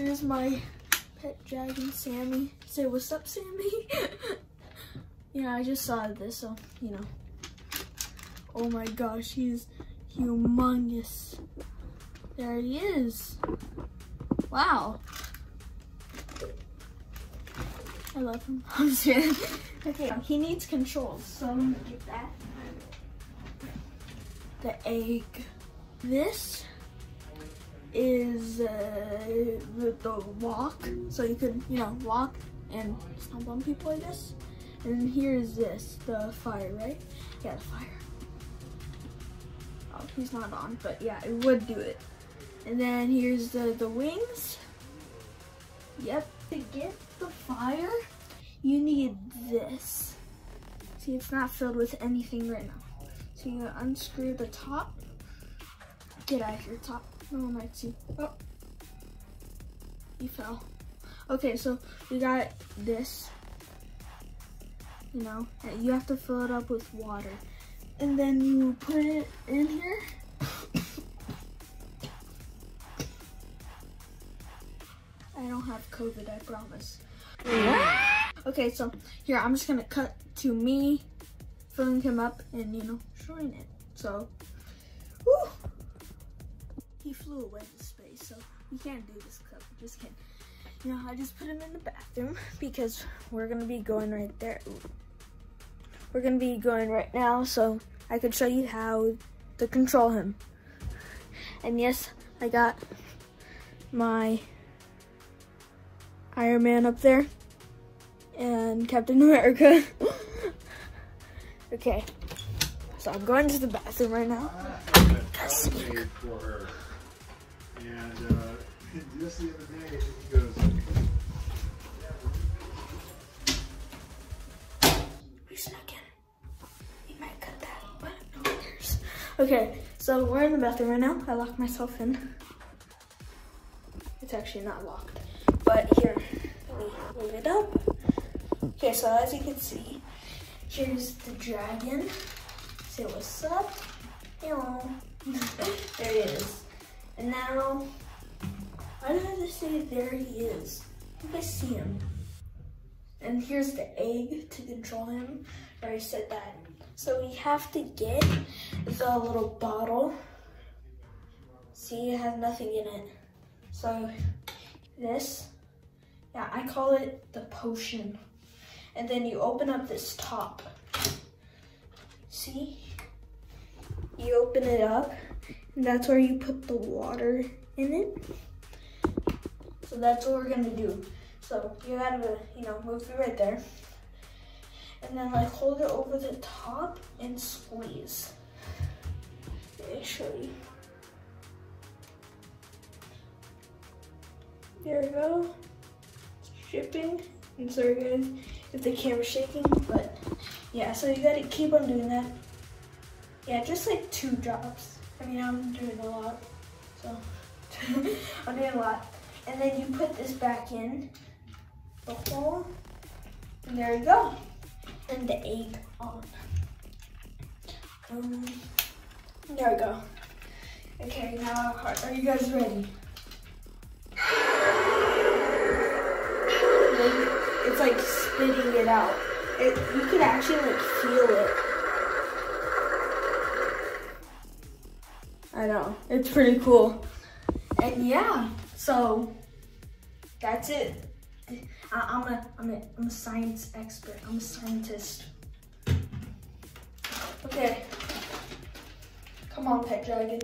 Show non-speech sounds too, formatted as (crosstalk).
he. Here's my pet dragon, Sammy. Say what's up, Sammy. (laughs) yeah, I just saw this, so, you know. Oh my gosh, he's humongous. There he is. Wow. I love him. (laughs) I'm serious. Okay, he needs controls, so I'm gonna get that. The egg. This is uh, the, the walk, so you could, you know, walk and stomp on people, I guess. And here's this, the fire, right? Yeah, the fire. Oh, he's not on, but yeah, it would do it. And then here's the, the wings. Yep, to get the fire, you need this. See, it's not filled with anything right now. So you unscrew the top. Get out of your top. No one might see. Oh, he fell. Okay, so we got this. You know, you have to fill it up with water. And then you put it in here. I don't have COVID, I promise. Okay, so here, I'm just gonna cut to me filling him up and, you know, showing it. So, flew away to space, so we can't do this clip, just kidding. You know, I just put him in the bathroom (laughs) because we're gonna be going right there. We're gonna be going right now, so I could show you how to control him. And yes, I got my Iron Man up there and Captain America. (laughs) okay, so I'm going to the bathroom right now. And uh, just the other day, he goes, We snuck in. Might cut that, but no cares. Okay, so we're in the bathroom right now. I locked myself in. It's actually not locked. But here, let me leave it up. Okay, so as you can see, here's the dragon. Say what's up. Hello. (laughs) there he is. And now, I just say there he is? You guys see him. And here's the egg to control him. I said that. So we have to get the little bottle. See, it has nothing in it. So this, yeah, I call it the potion. And then you open up this top. See? You open it up, that's where you put the water in it. So that's what we're gonna do. So you gotta, you know, move it right there. And then like hold it over the top and squeeze. Let me show you. There we go. It's dripping. I'm sorry guys if the camera's shaking, but yeah, so you gotta keep on doing that. Yeah, just like two drops. I mean, I'm doing a lot, so (laughs) I'm doing a lot. And then you put this back in the hole, and there you go. And the egg on. Um, there we go. Okay, now are you guys ready? It's like spitting it out. It, you can actually like feel it. I know, it's pretty cool. And yeah, so that's it. I, I'm a, I'm a, I'm a science expert. I'm a scientist. Okay. Come on, pet dragon.